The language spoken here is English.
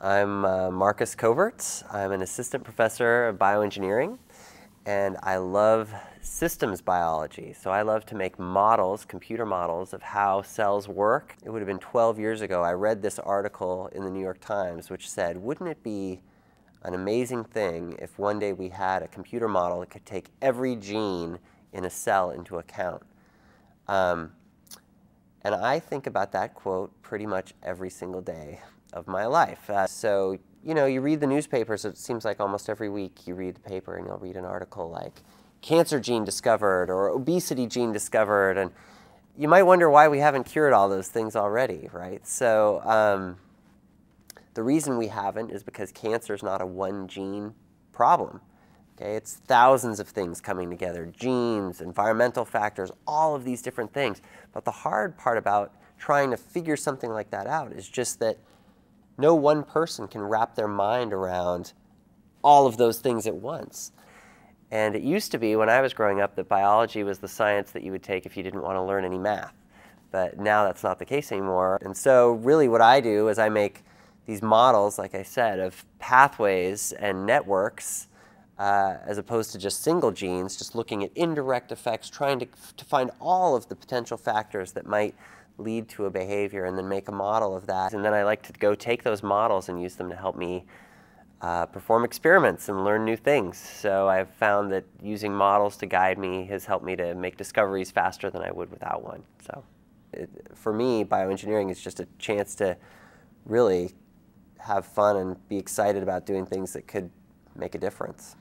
I'm uh, Markus Covert. I'm an assistant professor of bioengineering, and I love systems biology. So I love to make models, computer models, of how cells work. It would have been 12 years ago I read this article in the New York Times which said, wouldn't it be an amazing thing if one day we had a computer model that could take every gene in a cell into account? Um, and I think about that quote pretty much every single day of my life. Uh, so, you know, you read the newspapers, it seems like almost every week you read the paper and you'll read an article like cancer gene discovered or obesity gene discovered. And you might wonder why we haven't cured all those things already, right? So, um, the reason we haven't is because cancer is not a one gene problem. Okay, it's thousands of things coming together, genes, environmental factors, all of these different things. But the hard part about trying to figure something like that out is just that no one person can wrap their mind around all of those things at once. And it used to be when I was growing up that biology was the science that you would take if you didn't want to learn any math. But now that's not the case anymore. And so, really, what I do is I make these models, like I said, of pathways and networks uh, as opposed to just single genes, just looking at indirect effects, trying to, to find all of the potential factors that might lead to a behavior and then make a model of that. And then I like to go take those models and use them to help me uh, perform experiments and learn new things. So I've found that using models to guide me has helped me to make discoveries faster than I would without one. So it, for me, bioengineering is just a chance to really have fun and be excited about doing things that could make a difference.